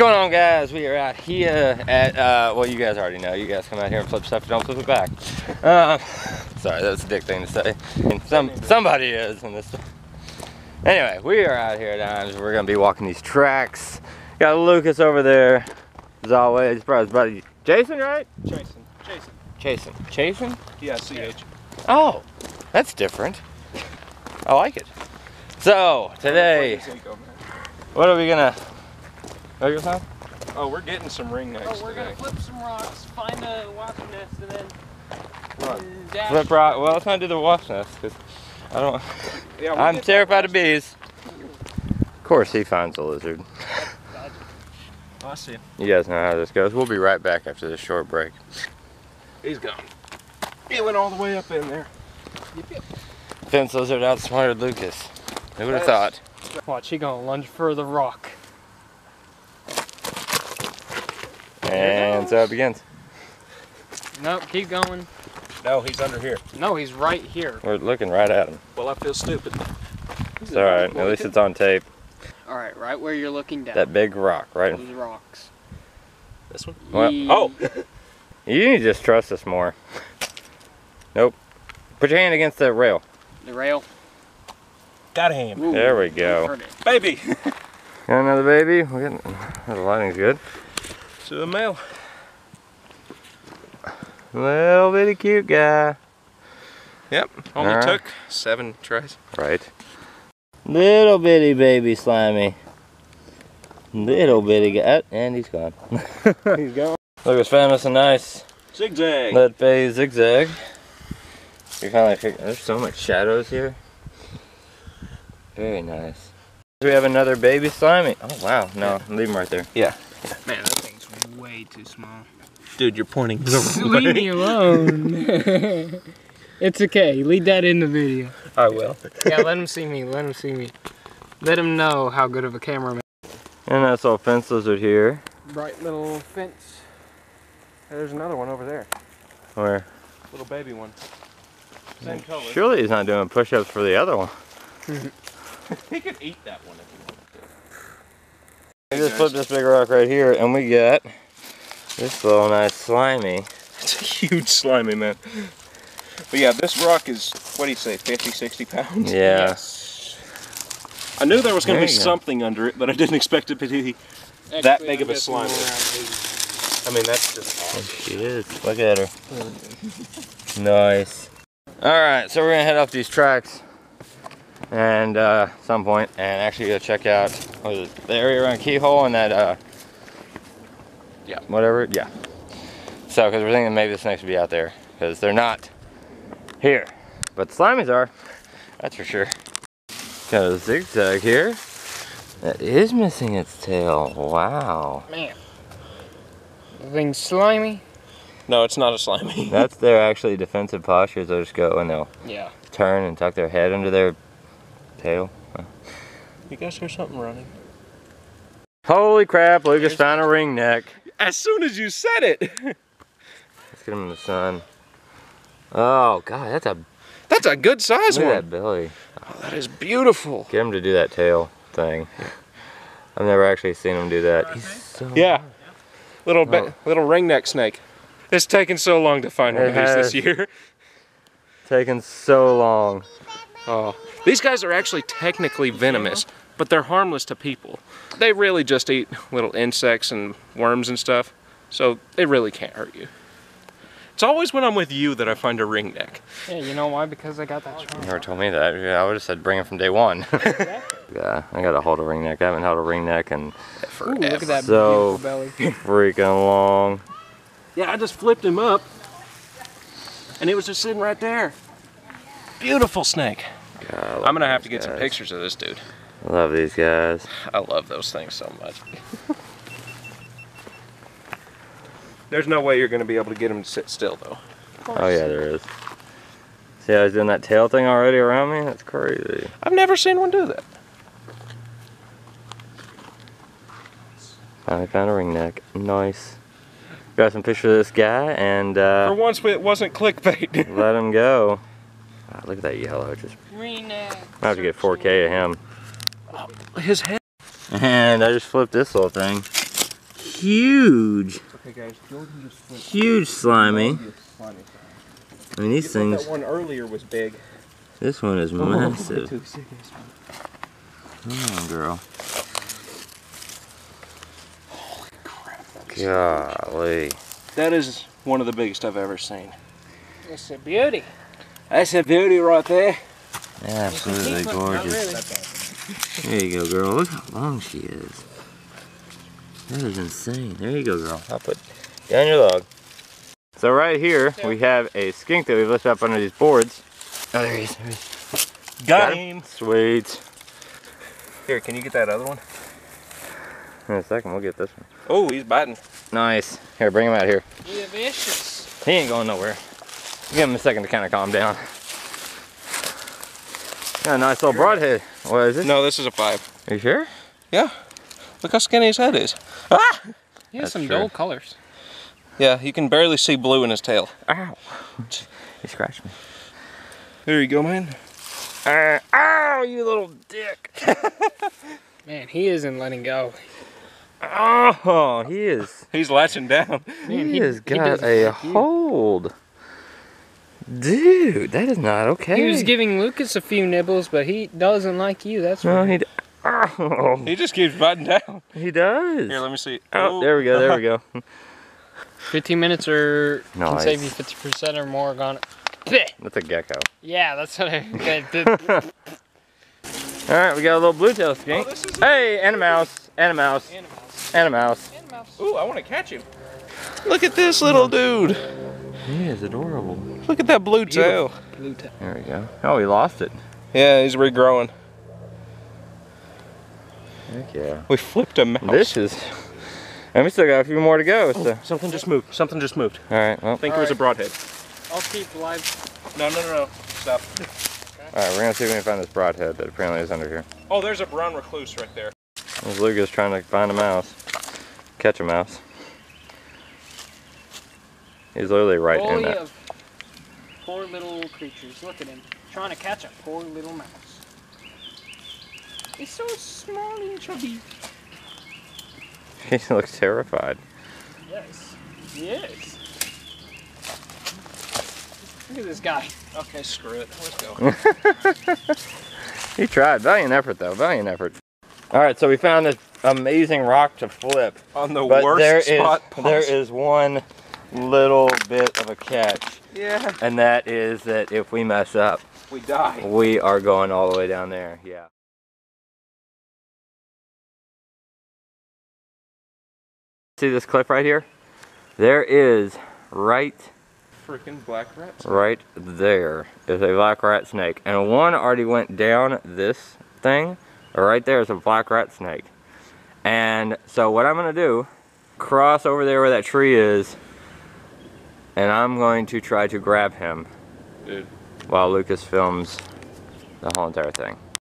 going on guys? We are out here at, uh, well you guys already know, you guys come out here and flip stuff, don't flip it back. Uh, sorry, that's a dick thing to say. And some Somebody is in this. Anyway, we are out here at Imes. We're going to be walking these tracks. Got Lucas over there, as always, brought his buddy Jason, right? Jason. Jason. Jason. Jason? Yeah, CH. Oh, that's different. I like it. So, today, what are we gonna, what are you saying? Oh, we're getting some ring necks Oh, we're today. gonna flip some rocks, find a wasp nest, and then Right. dash. Flip rock, well let's not do the wasp nest, because I don't, Yeah, we'll I'm terrified of bees. Of course he finds a lizard. that. I see. You guys know how this goes. We'll be right back after this short break. He's gone. He went all the way up in there. Fence lizard outsmarted Lucas. Who would have thought? Watch, he gonna lunge for the rock. And so it begins. Nope, keep going. No, he's under here. No, he's right here. We're looking right at him. Well, I feel stupid. It's alright, at least it's on tape. All right, right where you're looking down. That big rock, right? Those rocks. This one? Well, Oh! You need to just trust us more. Nope. Put your hand against the rail. the rail. Got him. Ooh, There we go. Baby! Got another baby? We're getting, the lighting's good. To the male. Little bitty cute guy. Yep. Only Alright. took seven tries. Right. Little bitty baby slimy. Little bitty guy. Oh, and he's gone. He's gone. Look, it's found us a nice Zigzag. lead bay zigzag. You're kind of like, there's so much shadows here. Very nice. We have another baby slimy. Oh wow, no, leave him right there. Yeah. Man, thing's way too small. Dude, you're pointing. Leave me alone. it's okay. Lead that in the video. I will. Yeah, let him see me. Let him see me. Let him know how good of a cameraman. And that's all fence lizard here. Bright little fence. There's another one over there. Where Little baby one. Same mm. color. surely he's not doing push-ups for the other one. He could eat that one if he wanted to. We just flipped this big rock right here, and we got this little nice slimy. It's a huge slimy man. But yeah, this rock is, what do you say, 50, 60 pounds? Yeah. Yes. I knew there was going to be go. something under it, but I didn't expect it to be. That Actually, big I'm of a guessing slime. I mean, that's just awesome. she is. Look at her. Nice. Alright, so we're gonna head up these tracks and uh some point and actually go check out what is it, the area around Keyhole and that uh Yeah. whatever yeah so because we're thinking maybe the snakes would be out there because they're not here but the slimies are that's for sure got a zigzag here that is missing its tail wow Man. The thing's slimy. No, it's not a slimy. that's their actually defensive postures they'll just go and they'll Yeah. turn and tuck their head under their tail. You guys hear something running? Holy crap, Lucas found a ring neck. As soon as you said it! Let's get him in the sun. Oh god, that's a That's a good size look at one. that belly. Oh, that is beautiful. Get him to do that tail thing. I've never actually seen him do that. He's so Yeah. Little Oh. little ringneck snake. It's taken so long to find one of these this year. taking so long. Oh, these guys are actually technically venomous, but they're harmless to people. They really just eat little insects and worms and stuff, so they really can't hurt you. It's always when I'm with you that I find a ringneck. Yeah, you know why? Because I got that charm. You never told me that. Yeah, I would have said bring him from day one. yeah, I gotta hold a ring neck. I haven't held a ring neck in Ooh, look at that So- beautiful belly. freaking long. Yeah, I just flipped him up, and it was just sitting right there. Beautiful snake. God, I love I'm gonna have to these get some pictures of this dude. I love these guys. I love those things so much. There's no way you're gonna be able to get him to sit still though. Oh yeah, there is. See how he's doing that tail thing already around me? That's crazy. I've never seen one do that. Finally found a ring neck. Nice. Got some pictures of this guy and uh, For once, it wasn't clickbait. let him go. Wow, look at that yellow. Just Green I have to get 4K of him. His head. And I just flipped this little thing. huge, Okay, guys, Jordan just flipped. huge slimy. I mean, these things. That one earlier was big. This one is oh, massive. Too serious. Come on, girl. Golly. That is one of the biggest I've ever seen. It's a beauty. That's a beauty right there. Absolutely Keep it- gorgeous. There you go, girl. Look how long she is. That is insane. There you go, girl. I'll put down your log. So right here, we have a skink that we've lifted up under these boards. Oh, there he is. There he is. Got him. Sweet. Here, can you get that other one? In a second, we'll get this one. Oh, he's biting. Nice. Here, bring him out here. You're vicious. He ain't going nowhere. Give him a second to kind of calm down. Got a nice little broadhead. What is it? No, this is a five. Are you sure? Yeah. Look how skinny his head is. Ah! He has That's some true. dull colors. Yeah, you can barely see blue in his tail. Ow. He scratched me. There you go, man. Uh, ow, you little dick. Man, he isn't letting go. Oh, he is. He's latching down. Man, he, he- has he got doesn't a like you. hold. Dude, that is not okay. He was giving Lucas a few nibbles, but he doesn't like you. That's No, right. he. d- Oh, He just keeps biting down. he does. Here, let me see. Oh, there we go. There we go. 15 minutes or can save you 50% or more gone. Bleh. That's a gecko. Yeah, that's what I did. All right, we got a little blue tail skink. Oh, this is Hey, and a mouse, and a mouse, Animals. and a mouse. Ooh, I want to catch him. Look at this little dude. He is adorable. Look at that blue tail. Blue tail. There we go. Oh, we lost it. Yeah, he's regrowing. Heck yeah. We flipped a mouse. This is. And we still got a few more to go. So. Oh, something just moved. Something just moved. All right. Well. I think All it was a broadhead. I'll keep live. No, no, no, no. Stop. All right. We're gonna see if we can find this broadhead that apparently is under here. Oh, there's a brown recluse right there. There's Lucas trying to find a mouse, catch a mouse. He's literally right in Fully that. Of poor little creatures. Look at him. Trying to catch a poor little mouse. He's so small and chubby. He looks terrified. Yes. Yes. Look at this guy. Okay, screw it. Let's go. He tried. Valiant effort, though. Valiant effort. All right. So we found this amazing rock to flip, On the but worst there is spot there possible. is one little bit of a catch, Yeah. and that is that if we mess up, We die. we are going all the way down there. Yeah. See this cliff right here? There is right Freaking black rats. right there is a black rat snake. And one already went down this thing. Right there is a black rat snake. And so what I'm gonna do, cross over there where that tree is, and I'm going to try to grab him Dude. while Lucas films the whole entire thing.